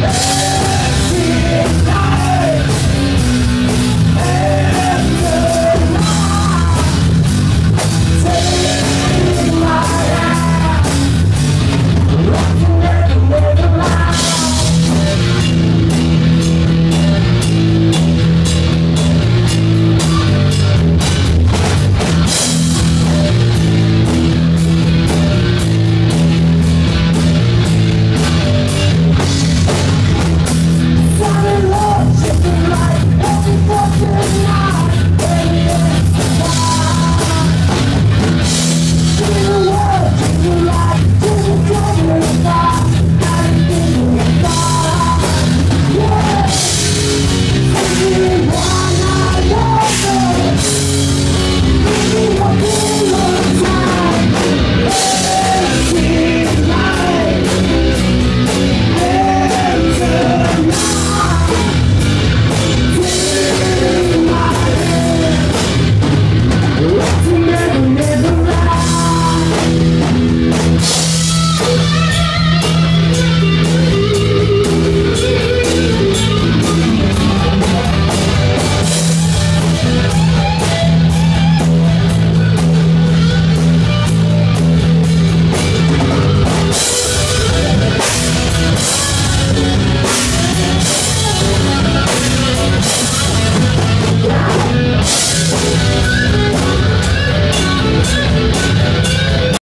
Yeah.